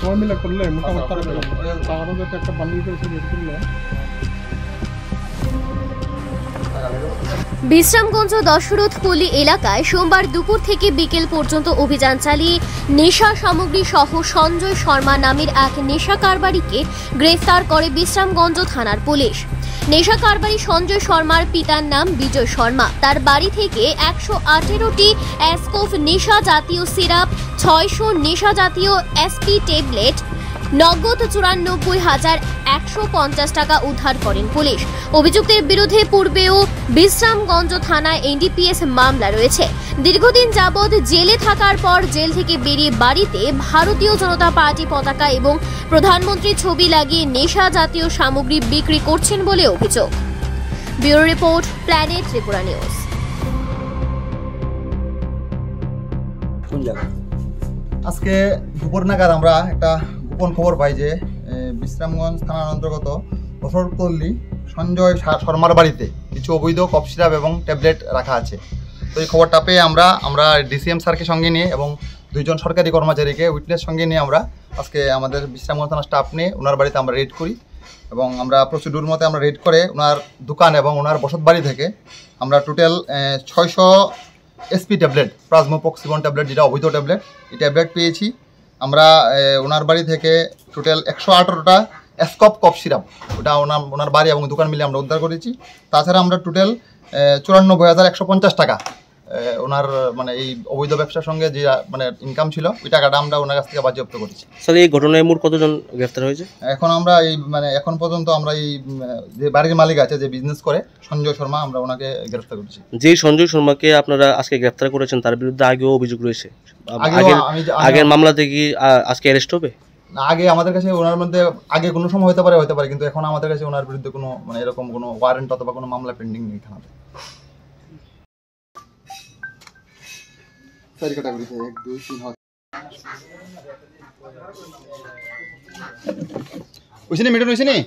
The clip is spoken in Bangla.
সবাই মিলে করলে মোটামুটি তারা যাতে একটা বান্ডিল করে সে বের করলে বিশ্রামগঞ্জ দশরথপল্লী এলাকায় সোমবার দুপুর থেকে বিকেল পর্যন্ত অভিযান চালিয়ে নেশা সামগ্রী সহ সঞ্জয় শর্মা নামের এক নেশা কারবারিকে গ্রেফতার করে বিশ্রামগঞ্জ থানার পুলিশ। নেশা কারবারি সঞ্জয় শর্মার পিতার নাম বিজয় শর্মা। তার বাড়ি থেকে একশো আঠেরোটি অ্যাসকোফ নেশা জাতীয় সিরাপ, ছয়শো নেশা জাতীয় এসপি ট্যাবলেট নগদ চুরানব্বই হাজার একশো পঞ্চাশ টাকা উদ্ধার করেন পুলিশ। অভিযুক্তের বিরুদ্ধে পূর্বেও বিশ্রামগঞ্জ থানায় এনডিপিএস মামলা রয়েছে। দীর্ঘদিন যাবৎ জেলে থাকার পর জেল থেকে বেরিয়ে বাড়িতে ভারতীয় জনতা পার্টি পতাকা এবং প্রধানমন্ত্রীর ছবি লাগিয়ে নেশা জাতীয় সামগ্রী বিক্রি করছেন বলে অভিযোগ। Bureau report planet Tripura news. আজকে দুপুর নাগাদ আমরা একটা গোপন খবর পাই যে বিশ্রামগঞ্জ থানার অন্তর্গত বসরপল্লী সঞ্জয় শর্মার বাড়িতে কিছু অবৈধ কফ সিরাপ এবং ট্যাবলেট রাখা আছে। তো এই খবরটা পেয়ে আমরা আমরা ডিসিএম স্যারকে সঙ্গে নিয়ে এবং দুইজন সরকারি কর্মচারীকে উইটনেস সঙ্গে নিয়ে আমরা আজকে আমাদের বিশ্রামগঞ্জ থানার স্টাফ নিয়ে ওনার বাড়িতে আমরা রেড করি এবং আমরা প্রসিডিউর মতে আমরা রেড করে ওনার দোকান এবং ওনার বসত বাড়ি থেকে আমরা টোটাল ছয়শো এসপি ট্যাবলেট প্লাজমোপক্সিবন ট্যাবলেট যেটা অবৈধ ট্যাবলেট এই ট্যাবলেট পেয়েছি। আমরা ওনার বাড়ি থেকে টোটাল একশো আঠারোটা স্কপ কফ সিরাপ ওটা ওনার ওনার বাড়ি এবং দোকান মিলে আমরা উদ্ধার করেছি। তাছাড়া আমরা টোটাল চুরানব্বই হাজার একশো পঞ্চাশ টাকা ওনার মানে এই অবৈধ ব্যবসার সঙ্গে যে মানে ইনকাম ছিল ওই টাকাটা আমরা ওনার কাছ থেকে বাজেয়াপ্ত করেছি। স্যার এই ঘটনায় মোট কতজন গ্রেফতার হয়েছে? এখন আমরা এই মানে এখন পর্যন্ত আমরা এই যে বাড়ির মালিক আছে যে বিজনেস করে সঞ্জয় শর্মা আমরা ওনাকে গ্রেফতার করেছি। যেই সঞ্জয় শর্মাকে আপনারা আজকে গ্রেফতার করেছেন তার বিরুদ্ধে আগেও অভিযোগ রয়েছে। আগের মামলাতে কি আজকে অ্যারেস্ট হবে? না, আগে আমাদের কাছে ওনার মধ্যে আগে কোনো সময় হতে পারে হতে পারে কিন্তু এখন আমাদের কাছে ওনার বিরুদ্ধে কোনো মানে এরকম কোনো ওয়ারেন্ট অথবা কোনো মামলা পেন্ডিং নেই থানাতে। চারি ক্যাটাগরিতে এক দুই তিন হইছে নি মিটন হইছে নি